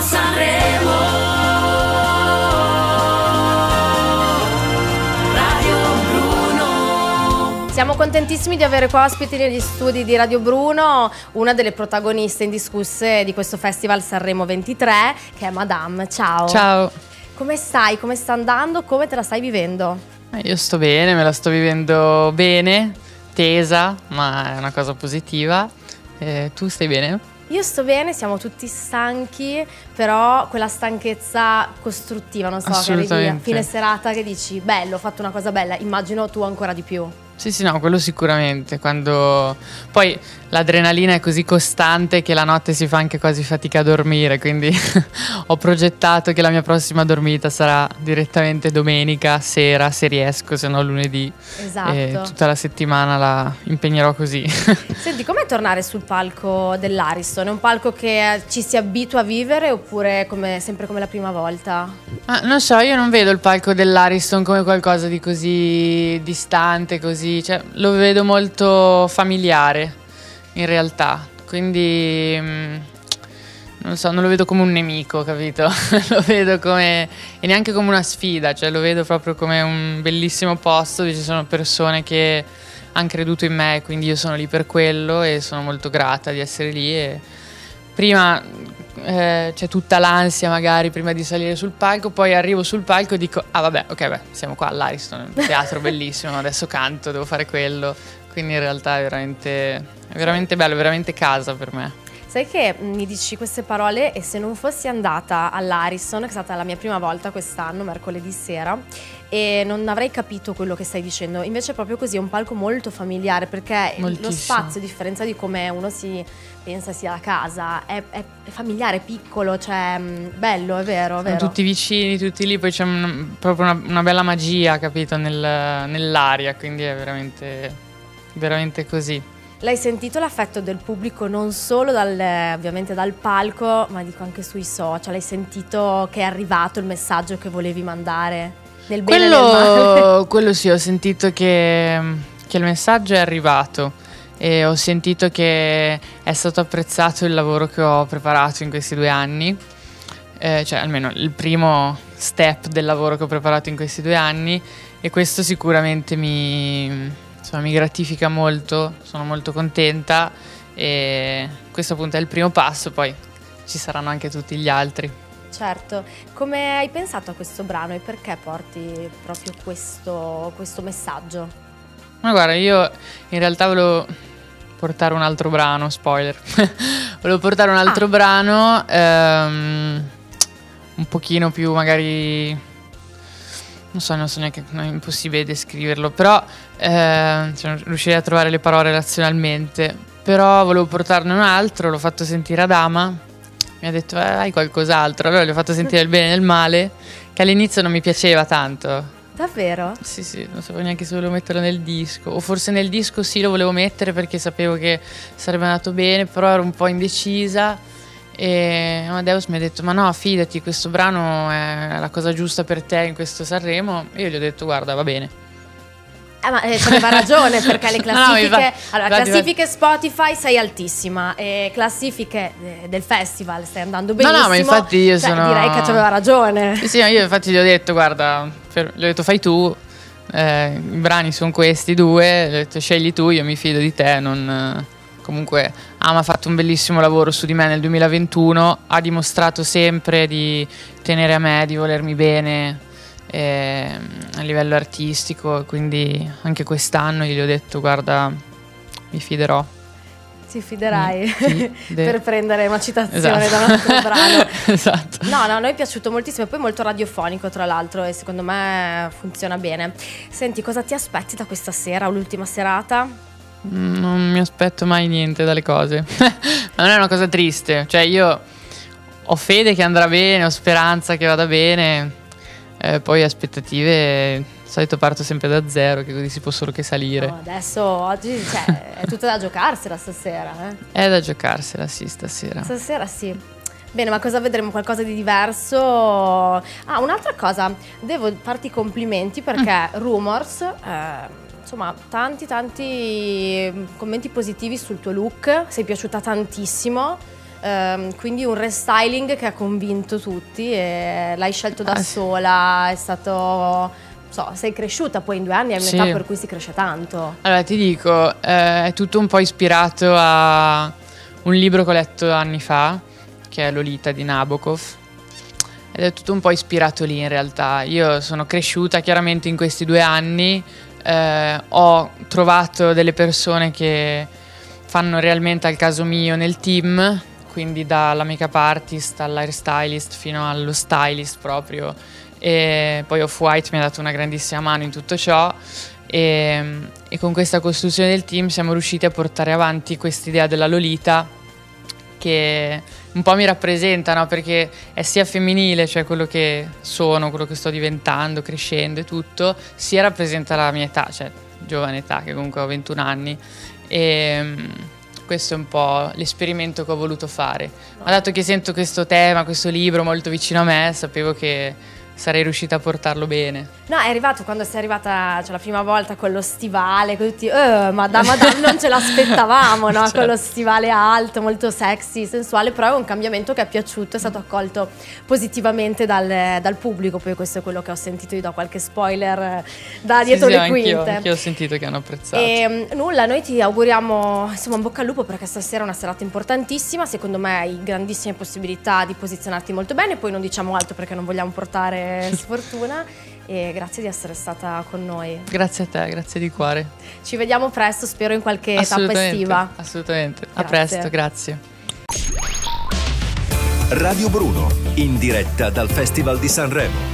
a Sanremo. Radio Bruno. Siamo contentissimi di avere qua ospiti negli studi di Radio Bruno una delle protagoniste indiscusse di questo Festival Sanremo 23, che è Madame. Ciao. Ciao, Come stai? Come sta andando? Come te la stai vivendo? Eh, io sto bene, me la sto vivendo bene, tesa, ma è una cosa positiva. Eh, tu stai bene? Io sto bene, siamo tutti stanchi, però quella stanchezza costruttiva, non so, che arrivi a fine serata che dici, bello, ho fatto una cosa bella, immagino tu ancora di più. Sì, sì, no, quello sicuramente. Quando poi l'adrenalina è così costante che la notte si fa anche quasi fatica a dormire. Quindi ho progettato che la mia prossima dormita sarà direttamente domenica sera, se riesco, se no lunedì. Esatto. E tutta la settimana la impegnerò così. Senti, com'è tornare sul palco dell'Ariston? È un palco che ci si abitua a vivere oppure come, sempre come la prima volta? Ma non so, io non vedo il palco dell'Ariston come qualcosa di così distante, così, cioè, lo vedo molto familiare in realtà. Quindi mm, non so, non lo vedo come un nemico, capito? lo vedo come e neanche come una sfida, cioè lo vedo proprio come un bellissimo posto dove ci sono persone che hanno creduto in me, quindi io sono lì per quello e sono molto grata di essere lì e prima eh, c'è tutta l'ansia magari prima di salire sul palco, poi arrivo sul palco e dico ah vabbè, ok, beh, siamo qua all'Ariston, un teatro bellissimo, adesso canto, devo fare quello, quindi in realtà è veramente, è veramente bello, è veramente casa per me. Sai che mi dici queste parole e se non fossi andata all'Ariston, che è stata la mia prima volta quest'anno, mercoledì sera, e non avrei capito quello che stai dicendo. Invece è proprio così, è un palco molto familiare perché lo Moltissimo. spazio, a differenza di come uno si pensa sia a casa, è, è- familiare, è piccolo, cioè mh, bello, è vero, è Sono vero. tutti vicini, tutti lì, poi c'è un- proprio una, una bella magia, capito, nel- nell'aria, quindi è veramente, veramente così. L'hai sentito l'affetto del pubblico non solo dal, ovviamente dal palco, ma dico anche sui social. Hai sentito che è arrivato il messaggio che volevi mandare? Nel bene? Quello, quello sì, ho sentito che, che il messaggio è arrivato e ho sentito che è stato apprezzato il lavoro che ho preparato in questi due anni, Eh, cioè almeno il primo step del lavoro che ho preparato in questi due anni e questo sicuramente mi, insomma, mi gratifica molto, sono molto contenta e questo appunto è il primo passo, poi ci saranno anche tutti gli altri. Certo. Come hai pensato a questo brano e perché porti proprio questo, questo messaggio? Ma guarda, io in realtà volevo portare un altro brano, spoiler. volevo portare un altro Ah. brano ehm, un pochino più magari non so, non so neanche, no, è impossibile descriverlo, però ehm, cioè, non riuscirei a trovare le parole razionalmente. Però volevo portarne un altro, l'ho fatto sentire ad Ama, mi ha detto eh, hai qualcos'altro, allora gli ho fatto sentire il bene e il male, che all'inizio non mi piaceva tanto. Davvero? Sì, sì, non sapevo neanche se volevo metterlo nel disco. O forse nel disco sì lo volevo mettere perché sapevo che sarebbe andato bene, però ero un po' indecisa. E Amadeus mi ha detto: Ma no, fidati, questo brano è la cosa giusta per te in questo Sanremo. E io gli ho detto: Guarda, va bene. Eh, ma eh, aveva ragione perché le No, no, classifiche, infatti- allora, infatti- classifiche Spotify sei altissimo e classifiche eh, del festival stai andando No, no, benissimo. ma infatti io Cioè, sono- direi che ci aveva ragione. Sì, sì, io infatti gli ho detto: Guarda, fer- gli ho detto: Fai tu. eh, I brani sono questi due. Gli ho detto: Scegli tu, io mi fido di te. Non. eh, Comunque Ama ha fatto un bellissimo lavoro su di me nel 2021, ha dimostrato sempre di tenere a me, di volermi bene ehm, a livello artistico, quindi anche quest'anno gli ho detto guarda mi fiderò. Ti fiderai per prendere una citazione Esatto. da un altro brano. esatto. No, no, a noi è piaciuto moltissimo, e poi molto radiofonico tra l'altro e secondo me funziona bene. Senti, cosa ti aspetti da questa sera o l'ultima serata? Mm, Non mi aspetto mai niente dalle cose. Ma non è una cosa triste. Cioè, io ho fede che andrà bene, ho speranza che vada bene. Eh, poi aspettative. Di solito parto sempre da zero, che così si può solo che salire. No, adesso, oggi, cioè, è tutto da giocarsela stasera, eh? È da giocarsela, sì, stasera. Stasera sì. Bene, ma cosa vedremo? Qualcosa di diverso? Ah, un'altra cosa, devo farti i complimenti perché Rumors, eh, insomma, tanti tanti commenti positivi sul tuo look, sei piaciuta tantissimo. Ehm, quindi un restyling che ha convinto tutti e l'hai scelto da Ah, sì. sola, è stato... non So, sei cresciuta poi in due anni, è Sì. un'età per cui si cresce tanto. Allora ti dico, eh, è tutto un po' ispirato a un libro che ho letto anni fa, che è Lolita di Nabokov. Ed è tutto un po' ispirato lì in realtà. Io sono cresciuta chiaramente in questi due anni, eh, ho trovato delle persone che fanno realmente al caso mio nel team, quindi dalla make-up artist all'hairstylist fino allo stylist proprio. E poi Off-White mi ha dato una grandissima mano in tutto ciò e, e con questa costruzione del team siamo riusciti a portare avanti quest'idea della Lolita che un po' mi rappresenta, no? perché è sia femminile, cioè quello che sono, quello che sto diventando, crescendo e tutto, sia rappresenta la mia età, cioè giovane età, che comunque ho 21 anni. E questo è un po' l'esperimento che ho voluto fare. Ma dato che sento questo tema, questo libro molto vicino a me, sapevo che sarei riuscita a portarlo bene. No, è arrivato quando sei arrivata cioè, la prima volta con lo stivale, con tutti, eh, madame, madame, non ce l'aspettavamo, no? Certo. Con lo stivale alto, molto sexy, sensuale, però è un cambiamento che è piaciuto, è stato accolto positivamente dal, dal pubblico, poi questo è quello che ho sentito, io do qualche spoiler eh, da dietro Sì, sì, le anch'io, quinte. anch'io ho sentito che hanno apprezzato. E mm, nulla, noi ti auguriamo insomma un bocca al lupo perché stasera è una serata importantissima, secondo me hai grandissime possibilità di posizionarti molto bene, poi non diciamo altro perché non vogliamo portare sfortuna e grazie di essere stata con noi. Grazie a te, grazie di cuore. Ci vediamo presto, spero in qualche tappa estiva. assolutamente. A Grazie. presto, grazie. Radio Bruno, in diretta dal Festival di Sanremo.